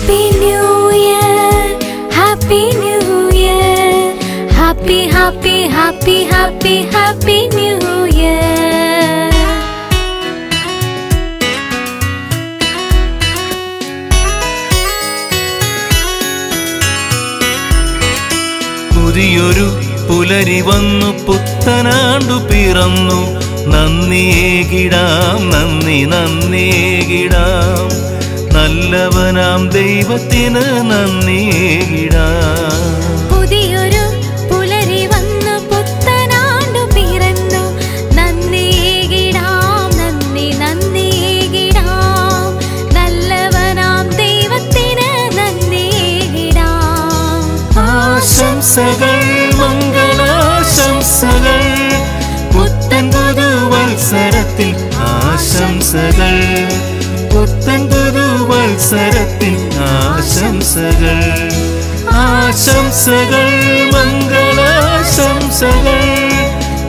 Happy New Year, Happy New Year, Happy, Happy, Happy, Happy, Happy New Year. പുതിയൊരു പുലരി വന്നു പുത്തനാണ്ടു പിറന്നു നന്ദിയേകിടാം നന്ദി നന്ദിയേകിടാം നല്ലവനാം ദൈവത്തിന് പുതിയൊരു പുലരി വന്നു പുത്തനാണ്ടു പിറന്നു. നന്ദി നന്ദിയേകിടാം നല്ലവനാം ദൈവത്തിന് നന്ദിയേകിടാം ആശംസകൾ മംഗളാശംസകൾ. പുത്തൻ പുതുവത്സരത്തിൽ ആശംസകൾ. പുതുവത്സരത്തിൽ ആശംസകൾ. ആശംസകൾ മംഗളാശംസകൾ.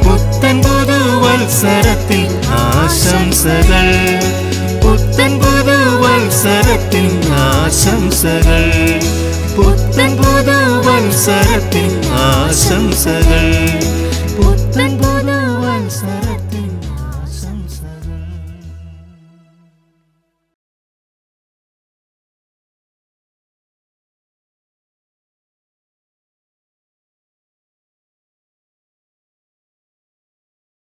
പുത്തൻ പുതുവത്സരത്തിൽ ആശംസകൾ. പുത്തൻ പുതുവത്സരത്തിൽ ആശംസകൾ. പുത്തൻ പുതുവത്സരത്തിൽ ആശംസകൾ.